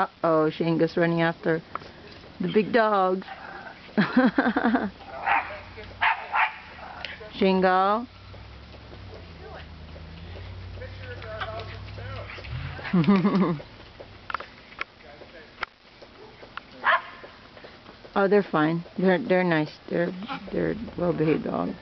Uh-oh, Shingo's running after the big dog. Shingo? oh, they're fine. They're they're nice. They're they're well behaved dogs.